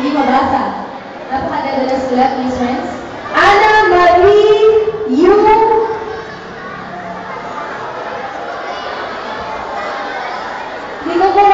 Ini pembahasan Tapi ada dari sekolah, please friends? Anna Marie Yu. Dikukum